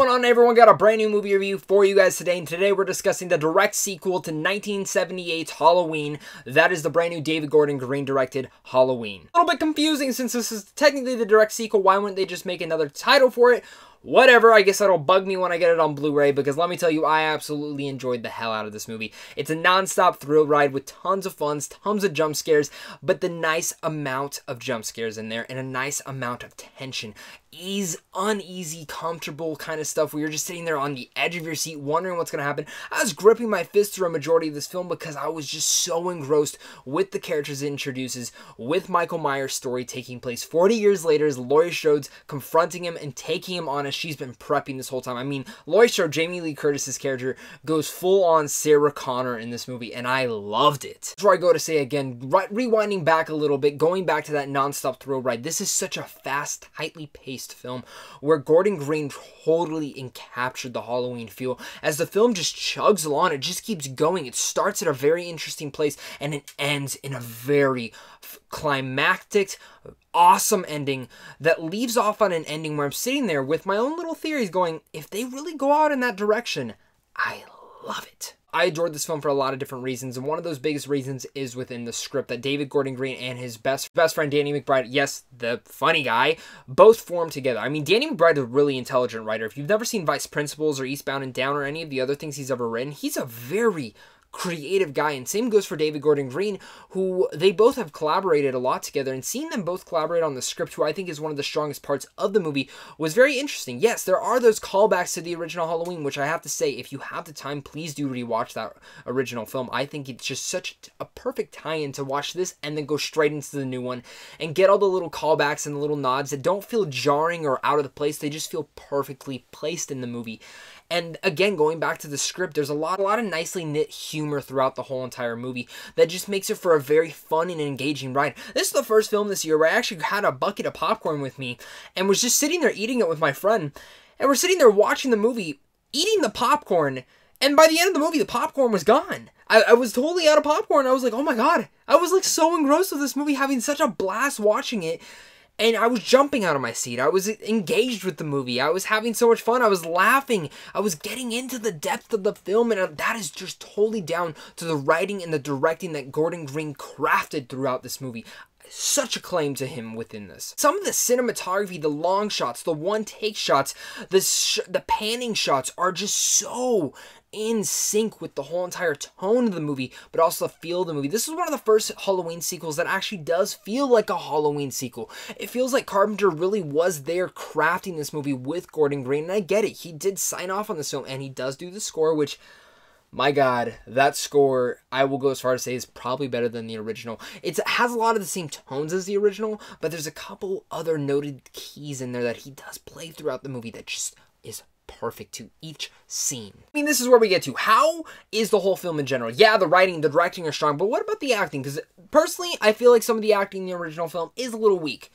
going on, everyone? Got a brand new movie review for you guys today, and today we're discussing the direct sequel to 1978's Halloween. That is the brand new David Gordon Green directed Halloween. A little bit confusing since this is technically the direct sequel. Why wouldn't they just make another title for it? Whatever, I guess that'll bug me when I get it on Blu-ray because let me tell you, I absolutely enjoyed the hell out of this movie. It's a non-stop thrill ride with tons of fun, tons of jump scares, but the nice amount of jump scares in there and a nice amount of tension. Ease, uneasy, comfortable kind of stuff where you're just sitting there on the edge of your seat wondering what's going to happen. I was gripping my fist through a majority of this film because I was just so engrossed with the characters it introduces, with Michael Myers' story taking place 40 years later as Laurie Strode's confronting him and taking him on she's been prepping this whole time. I mean, Laurie Jamie Lee Curtis's character, goes full on Sarah Connor in this movie, and I loved it. Before I go to say again, rewinding back a little bit, going back to that nonstop thrill ride, this is such a fast, tightly paced film where Gordon Green totally encaptured the Halloween feel. As the film just chugs along, it just keeps going. It starts at a very interesting place and it ends in a very climactic, awesome ending that leaves off on an ending where I'm sitting there with my own little theories going, if they really go out in that direction, I love it. I adored this film for a lot of different reasons, and one of those biggest reasons is within the script that David Gordon Green and his best best friend Danny McBride, yes, the funny guy, both form together. I mean, Danny McBride is a really intelligent writer. If you've never seen Vice Principals or Eastbound and Down or any of the other things he's ever written, he's a very creative guy. And same goes for David Gordon Green, who they both have collaborated a lot together. And seeing them both collaborate on the script, who I think is one of the strongest parts of the movie, was very interesting. Yes, there are those callbacks to the original Halloween, which I have to say, if you have the time, please do rewatch that original film. I think it's just such a perfect tie in to watch this and then go straight into the new one and get all the little callbacks and the little nods that don't feel jarring or out of the place. They just feel perfectly placed in the movie. And again, going back to the script, there's a lot, a lot of nicely knit humor throughout the whole entire movie that just makes it for a very fun and engaging ride. This is the first film this year where I actually had a bucket of popcorn with me and was just sitting there eating it with my friend. And we're sitting there watching the movie, eating the popcorn, and by the end of the movie, the popcorn was gone. I, I was totally out of popcorn. I was like, oh my god. I was like so engrossed with this movie, having such a blast watching it and I was jumping out of my seat. I was engaged with the movie. I was having so much fun. I was laughing. I was getting into the depth of the film, and uh, that is just totally down to the writing and the directing that Gordon Green crafted throughout this movie such a claim to him within this. Some of the cinematography, the long shots, the one take shots, the sh the panning shots are just so in sync with the whole entire tone of the movie, but also the feel of the movie. This is one of the first Halloween sequels that actually does feel like a Halloween sequel. It feels like Carpenter really was there crafting this movie with Gordon Green, and I get it. He did sign off on this film, and he does do the score, which my god, that score, I will go as far as to say, is probably better than the original. It's, it has a lot of the same tones as the original, but there's a couple other noted keys in there that he does play throughout the movie that just is perfect to each scene. I mean, this is where we get to. How is the whole film in general? Yeah, the writing, the directing are strong, but what about the acting? Because personally, I feel like some of the acting in the original film is a little weak.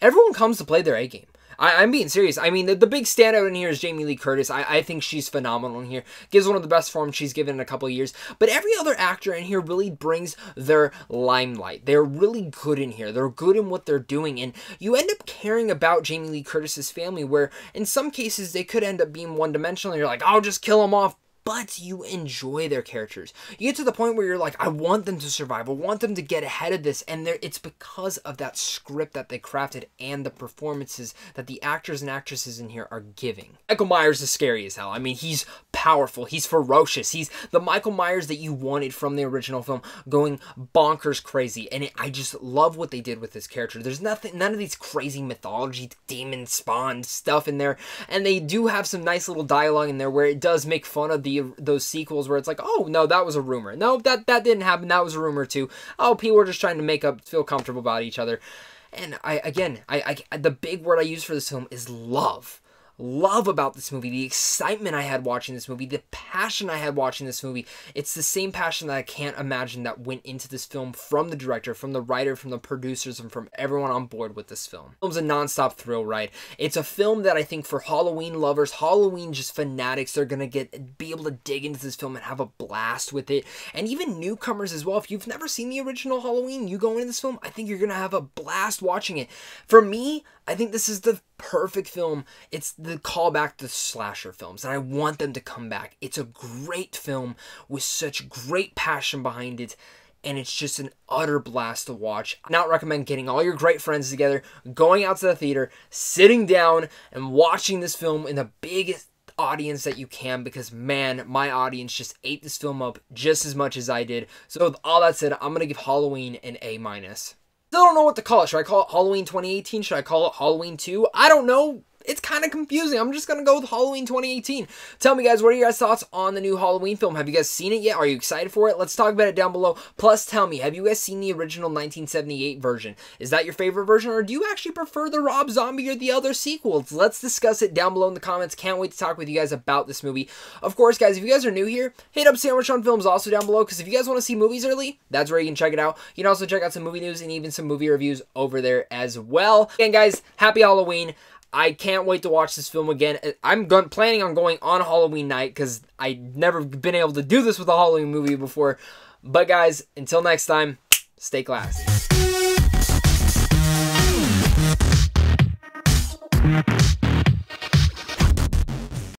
Everyone comes to play their A game. I, am being serious. I mean, the, the, big standout in here is Jamie Lee Curtis. I, I think she's phenomenal in here. Gives one of the best forms she's given in a couple years. But every other actor in here really brings their limelight. They're really good in here. They're good in what they're doing. And you end up caring about Jamie Lee Curtis's family, where in some cases they could end up being one dimensional. You're like, I'll just kill them off but you enjoy their characters. You get to the point where you're like, I want them to survive. I want them to get ahead of this. And it's because of that script that they crafted and the performances that the actors and actresses in here are giving. Michael Myers is scary as hell. I mean, he's powerful. He's ferocious. He's the Michael Myers that you wanted from the original film, going bonkers crazy. And it, I just love what they did with this character. There's nothing, none of these crazy mythology, demon spawn stuff in there. And they do have some nice little dialogue in there where it does make fun of the those sequels where it's like, oh no, that was a rumor. No, that that didn't happen. That was a rumor too. Oh, people were just trying to make up feel comfortable about each other. And I again, I, I the big word I use for this film is love love about this movie, the excitement I had watching this movie, the passion I had watching this movie. It's the same passion that I can't imagine that went into this film from the director, from the writer, from the producers, and from everyone on board with this film. The film's a non-stop thrill ride. It's a film that I think for Halloween lovers, Halloween just fanatics, they're gonna get be able to dig into this film and have a blast with it. And even newcomers as well. If you've never seen the original Halloween, you go into this film, I think you're gonna have a blast watching it. For me, I think this is the perfect film. It's the callback to slasher films, and I want them to come back. It's a great film with such great passion behind it, and it's just an utter blast to watch. I not recommend getting all your great friends together, going out to the theater, sitting down, and watching this film in the biggest audience that you can because man, my audience just ate this film up just as much as I did. So with all that said, I'm gonna give Halloween an A minus. Still don't know what to call it. Should I call it Halloween 2018? Should I call it Halloween 2? I don't know it's kind of confusing. I'm just going to go with Halloween 2018. Tell me, guys, what are your guys' thoughts on the new Halloween film? Have you guys seen it yet? Are you excited for it? Let's talk about it down below. Plus, tell me, have you guys seen the original 1978 version? Is that your favorite version, or do you actually prefer the Rob Zombie or the other sequels? Let's discuss it down below in the comments. Can't wait to talk with you guys about this movie. Of course, guys, if you guys are new here, hit up Sandwich John Films also down below, because if you guys want to see movies early, that's where you can check it out. You can also check out some movie news and even some movie reviews over there as well. Again, guys, happy Halloween. I can't wait to watch this film again. Uh, I'm going, planning on going on Halloween night because I've never been able to do this with a Halloween movie before. But guys, until next time, stay classy.